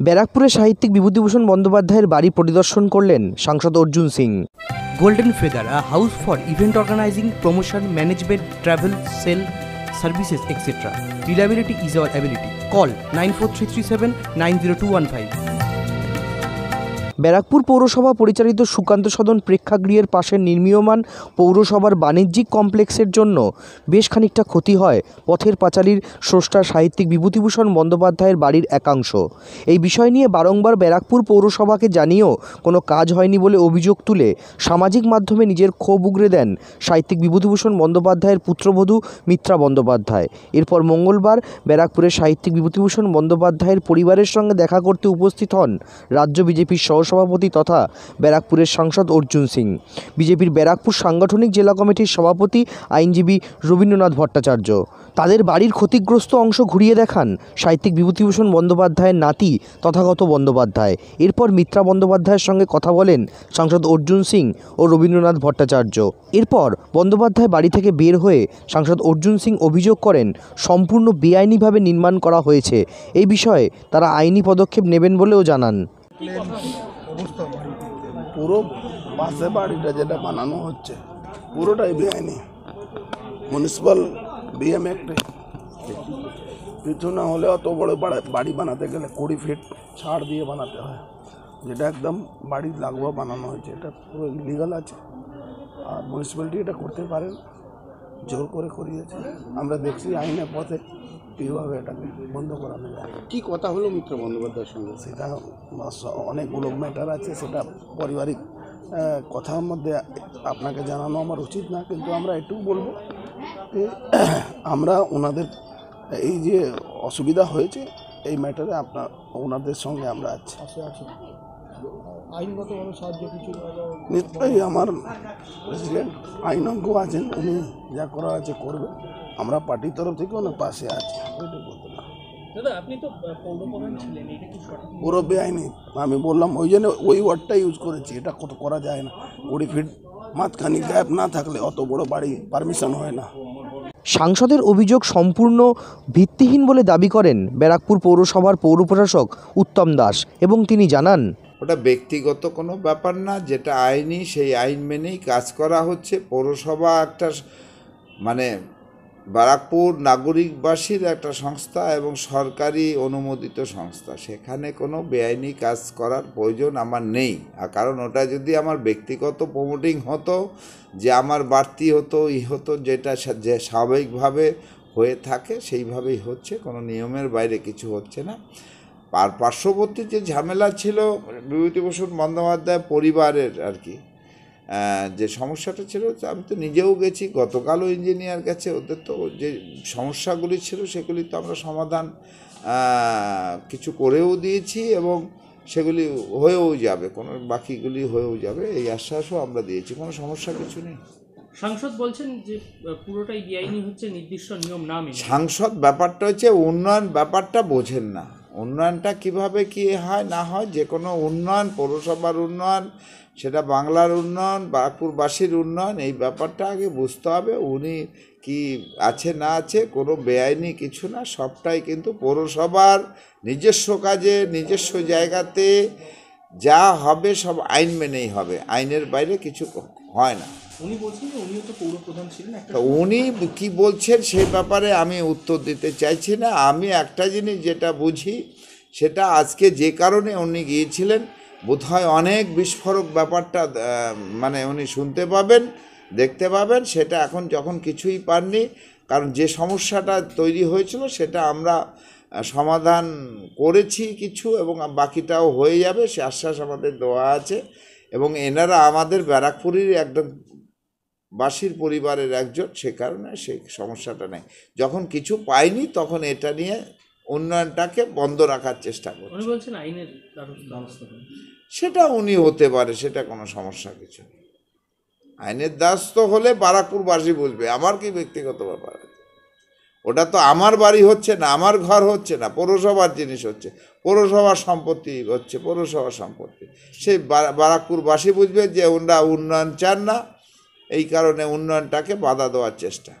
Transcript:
ব্যারাকপুরে সাহিত্যিক বিভূতিভূষণ বন্দ্যোপাধ্যায়ের বাড়ি পরিদর্শন করলেন সাংসদ Arjun Singh. Golden feather a house for event organizing promotion management travel sale services etcetera reliability is ability call nine four three three seven nine zero two one five Barrackpore পৌরসভা পরিচালিত সুকান্ত সদন প্রেক্ষাগৃহের পাশে নির্মীয়মান পৌরসভার বাণিজ্যিক কমপ্লেক্সের জন্য বেশ খানিকটা ক্ষতি হয় পথের পাঁচালীর স্রষ্টা সাহিত্যিক বিভূতিভূষণ বন্দ্যোপাধ্যায়ের বাড়ির একাংশ। এই বিষয় নিয়ে বারংবার ব্যারাকপুর পৌরসভাকে জানিয়েও কোনো কাজ হয়নি বলে অভিযোগ তুলে সামাজিক মাধ্যমে নিজের ক্ষোভ উগরে দেন সাহিত্যিক বিভূতিভূষণ বন্দ্যোপাধ্যায়ের পুত্রবধূ মিত্রা বন্দ্যোপাধ্যায়। এরপর মঙ্গলবার ব্যারাকপুরের সাহিত্যিক বিভূতিভূষণ বন্দ্যোপাধ্যায়ের পরিবারের সঙ্গে দেখা করতে উপস্থিত হন রাজ্য বিজেপির সহসভাপতি তথা ব্যারাকপুরের সাংসদ অর্জুন সিং। বিজেপির ব্যারাকপুর সাংগঠনিক জেলা কমিটির সভাপতি আইনজীবী রবীন্দ্রনাথ ভট্টাচার্য। তাদের বাড়ির ক্ষতিগ্রস্ত অংশ ঘুরিয়ে দেখান সাহিত্যিক বিভূতিভূষণ বন্দ্যোপাধ্যায়ের নাতি তথাগত বন্দ্যোপাধ্যায়। এরপর মিত্রা বন্দ্যোপাধ্যায়ের সঙ্গে কথা বলেন সাংসদ অর্জুন সিং ও রবীন্দ্রনাথ ভট্টাচার্য। এরপর বন্দ্যোপাধ্যায় বাড়ি থেকে বের হয়ে সাংসদ অর্জুন সিং অভিযোগ করেন, সম্পূর্ণ বেআইনিভাবে নির্মাণ করা হয়েছে। এই বিষয়ে তারা আইনি পদক্ষেপ নেবেন বলেও জানান। পুরো পাশে বাড়িটা যেটা বানানো হচ্ছে, পুরোটাই বেআইনি। মিউনিসিপাল বিএম অ্যাক্টে কিছু না হলে অত বড় বাড়ি বানাতে গেলে কুড়ি ফিট ছাড় দিয়ে বানাতে হয়। যেটা একদম বাড়ির লাগোয়া বানানো হয়েছে। এটা পুরো ইলিগাল আছে। আর মিউনিসিপ্যালিটি এটা করতে পারে না। জোর করে করিয়েছে। আমরা দেখছি আইনের পথে। কীভাবে এটাকে বন্ধ করানো যায় কি কথা হলো মিত্র বন্দ্যোপাধ্যায়ের সঙ্গে? সেটা অনেকগুলো ম্যাটার আছে সেটা পারিবারিক কথার মধ্যে আপনাকে জানানো আমার উচিত না কিন্তু আমরা এটুকু বলব যে আমরা ওনাদের এই যে অসুবিধা হয়েছে এই ম্যাটারে আপনার ওনাদের সঙ্গে আমরা আছি। আইনগতভাবে সাহায্য কিছু নিশ্চয়ই আমার প্রেসিডেন্ট আইনজ্ঞ আছেন উনি যা করা আছে করবে। আমরা পার্টির তরফ থেকে ওনার পাশে আছি। ওইটা বলতে না পুরো বেআইনি আমি বললাম ওই জন্য ওই ওয়ার্ডটা ইউজ করেছি এটা কত করা যায় না। কুড়ি ফিট মাঝখানি গ্যাপ না থাকলে অত বড় বাড়ি পারমিশন হয় না। সাংসদের অভিযোগ সম্পূর্ণ ভিত্তিহীন বলে দাবি করেন ব্যারাকপুর পৌরসভার পৌর প্রশাসক উত্তম দাস এবং তিনি জানান ওটা ব্যক্তিগত কোনো ব্যাপার না, যেটা আইনি, সেই আইন মেনেই কাজ করা হচ্ছে। পৌরসভা একটা মানে বারাকপুর নাগরিকবাসীর একটা সংস্থা এবং সরকারি অনুমোদিত সংস্থা। সেখানে কোনো বেআইনি কাজ করার প্রয়োজন আমার নেই। আর কারণ ওটা যদি আমার ব্যক্তিগত প্রমোটিং হতো, যে আমার বাড়তি হতো, ই হতো, যেটা যে স্বাভাবিকভাবে হয়ে থাকে, সেইভাবেই হচ্ছে। কোনো নিয়মের বাইরে কিছু হচ্ছে না। আর পার্শ্ববর্তী যে ঝামেলা ছিল বিভূতিভূষণ বন্দ্যোপাধ্যায় পরিবারের আর কি যে সমস্যাটা ছিল আমি তো নিজেও গেছি গতকালও ইঞ্জিনিয়ার গেছে ওদের তো যে সমস্যাগুলি ছিল সেগুলি তো আমরা সমাধান কিছু করেও দিয়েছি এবং সেগুলি হয়েও যাবে কোনো বাকিগুলি হয়েও যাবে এই আশ্বাসও আমরা দিয়েছি কোনো সমস্যা কিছু নেই। সাংসদ বলছেন যে পুরোটাই বেআইনি হচ্ছে নির্দিষ্ট নিয়ম না সাংসদ ব্যাপারটা হচ্ছে উন্নয়ন ব্যাপারটা বোঝেন না। উন্নয়নটা কীভাবে কি হয়, না হয় যে কোনো উন্নয়ন, পৌরসভার উন্নয়ন, সেটা বাংলার উন্নয়ন বারাকপুরবাসীর উন্নয়ন, এই ব্যাপারটা আগে বুঝতে হবে, উনি কি আছে, না আছে, কোনো বেআইনি কিছু না, সবটাই কিন্তু পৌরসভার নিজস্ব কাজে, নিজস্ব জায়গাতে, যা হবে সব আইন মেনেই হবে, আইনের বাইরে কিছু হয় না। উনি বলছেন যে উনিও তো পৌরপ্রধান ছিলেন একটা উনি কি বলছেন সে ব্যাপারে আমি উত্তর দিতে চাইছি না। আমি একটা জিনিস যেটা বুঝি সেটা আজকে যে কারণে উনি গিয়েছিলেন বোধহয় অনেক বিস্ফোরক ব্যাপারটা মানে উনি শুনতে পাবেন দেখতে পাবেন সেটা এখন যখন কিছুই পাননি কারণ যে সমস্যাটা তৈরি হয়েছিল সেটা আমরা সমাধান করেছি কিছু এবং বাকিটাও হয়ে যাবে সে আশ্বাস আমাদের দেওয়া আছে। এবং এনারা আমাদের ব্যারাকপুরের একদম বাসির পরিবারের একজন সে কারণে সেই সমস্যাটা নেই। যখন কিছু পাইনি তখন এটা নিয়ে উন্নয়নটাকে বন্ধ রাখার চেষ্টা করছে। সেটা উনি হতে পারে সেটা কোনো সমস্যা কিছু নেই। আইনের দাস তো হলে বারাকপুরবাসী বুঝবে আমার কি ব্যক্তিগত ব্যাপার আছে? ওটা তো আমার বাড়ি হচ্ছে না, আমার ঘর হচ্ছে না, পৌরসভার জিনিস হচ্ছে, পৌরসভার সম্পত্তি হচ্ছে, পৌরসভার সম্পত্তি। সেই বারা- বারাকপুরবাসী বুঝবে যে ওনারা উন্নয়ন চান না, এই কারণে উন্নয়নটাকে বাধা দেওয়ার চেষ্টা।